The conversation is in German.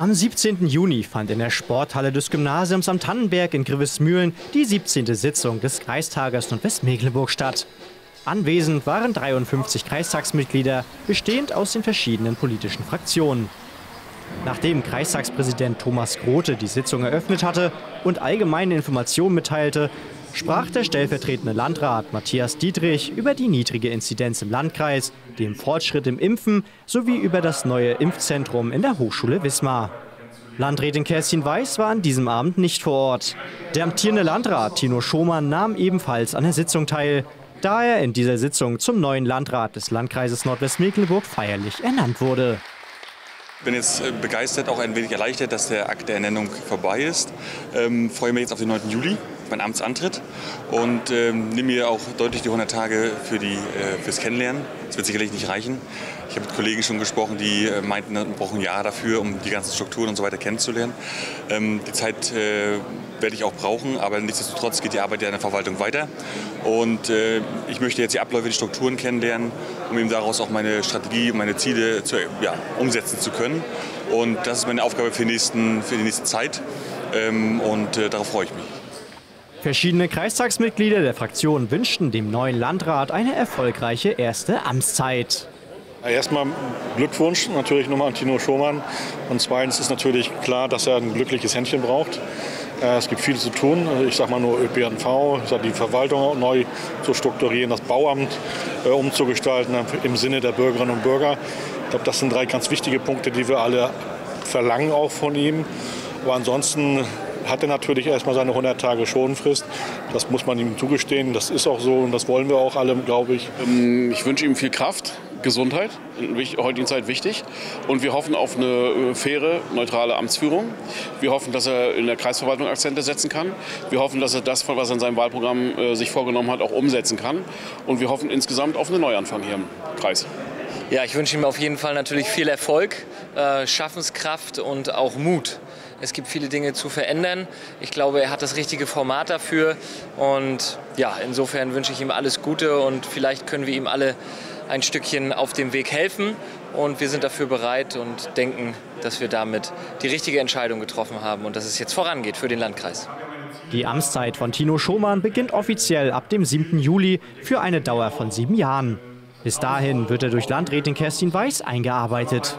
Am 17. Juni fand in der Sporthalle des Gymnasiums am Tannenberg in Grivesmühlen die 17. Sitzung des Kreistages Nordwestmecklenburg statt. Anwesend waren 53 Kreistagsmitglieder, bestehend aus den verschiedenen politischen Fraktionen. Nachdem Kreistagspräsident Thomas Grote die Sitzung eröffnet hatte und allgemeine Informationen mitteilte, sprach der stellvertretende Landrat Matthias Dietrich über die niedrige Inzidenz im Landkreis, den Fortschritt im Impfen sowie über das neue Impfzentrum in der Hochschule Wismar. Landrätin Kerstin Weiß war an diesem Abend nicht vor Ort. Der amtierende Landrat Tino Schomann nahm ebenfalls an der Sitzung teil, da er in dieser Sitzung zum neuen Landrat des Landkreises Nordwestmecklenburg feierlich ernannt wurde. Ich bin jetzt äh, begeistert, auch ein wenig erleichtert, dass der Akt der Ernennung vorbei ist. Ähm, freue mich jetzt auf den 9. Juli, meinen Amtsantritt und ähm, nehme mir auch deutlich die 100 Tage für die, äh, fürs Kennenlernen. Das wird sicherlich nicht reichen. Ich habe mit Kollegen schon gesprochen, die äh, meinten, wir brauchen ein Jahr dafür, um die ganzen Strukturen und so weiter kennenzulernen. Ähm, die Zeit äh, werde ich auch brauchen, aber nichtsdestotrotz geht die Arbeit ja in der Verwaltung weiter. Und äh, ich möchte jetzt die Abläufe, die Strukturen kennenlernen, um eben daraus auch meine Strategie, meine Ziele zu, ja, umsetzen zu können. Und das ist meine Aufgabe für die, nächsten, für die nächste Zeit. Ähm, und äh, darauf freue ich mich. Verschiedene Kreistagsmitglieder der Fraktion wünschten dem neuen Landrat eine erfolgreiche erste Amtszeit. Erstmal Glückwunsch natürlich nochmal an Tino Schomann. Und zweitens ist natürlich klar, dass er ein glückliches Händchen braucht. Äh, es gibt viel zu tun. Ich sage mal nur ÖPNV, die Verwaltung neu zu strukturieren, das Bauamt äh, umzugestalten im Sinne der Bürgerinnen und Bürger. Ich glaube, das sind drei ganz wichtige Punkte, die wir alle verlangen auch von ihm. Aber ansonsten hat er natürlich erstmal seine 100 Tage Schonfrist. Das muss man ihm zugestehen. Das ist auch so und das wollen wir auch alle, glaube ich. Ähm, ich wünsche ihm viel Kraft, Gesundheit, in der heutigen Zeit wichtig. Und wir hoffen auf eine äh, faire, neutrale Amtsführung. Wir hoffen, dass er in der Kreisverwaltung Akzente setzen kann. Wir hoffen, dass er das, was er in seinem Wahlprogramm äh, sich vorgenommen hat, auch umsetzen kann. Und wir hoffen insgesamt auf einen Neuanfang hier im Kreis. Ja, ich wünsche ihm auf jeden Fall natürlich viel Erfolg, äh, Schaffenskraft und auch Mut. Es gibt viele Dinge zu verändern. Ich glaube, er hat das richtige Format dafür. Und ja, insofern wünsche ich ihm alles Gute und vielleicht können wir ihm alle ein Stückchen auf dem Weg helfen. Und wir sind dafür bereit und denken, dass wir damit die richtige Entscheidung getroffen haben und dass es jetzt vorangeht für den Landkreis. Die Amtszeit von Tino Schomann beginnt offiziell ab dem 7. Juli für eine Dauer von sieben Jahren. Bis dahin wird er durch Landrätin Kerstin Weiß eingearbeitet.